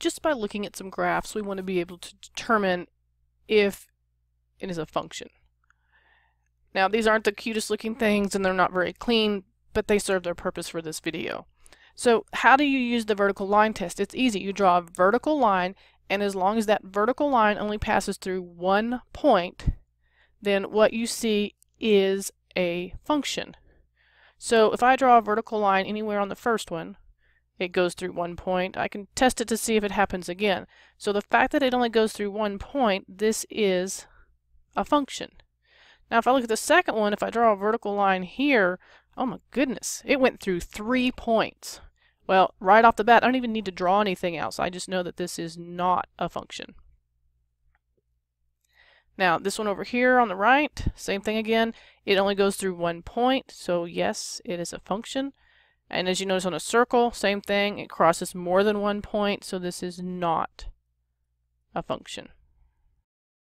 just by looking at some graphs, we want to be able to determine if it is a function. Now, these aren't the cutest looking things and they're not very clean, but they serve their purpose for this video. So how do you use the vertical line test? It's easy. You draw a vertical line, and as long as that vertical line only passes through one point, then what you see is a function. So if I draw a vertical line anywhere on the first one, it goes through one point. I can test it to see if it happens again. So the fact that it only goes through one point, this is a function. Now if I look at the second one, if I draw a vertical line here, oh my goodness, it went through three points. Well, right off the bat, I don't even need to draw anything else. I just know that this is not a function. Now, this one over here on the right, same thing again. It only goes through one point, so yes, it is a function. And as you notice on a circle, same thing. It crosses more than one point, so this is not a function.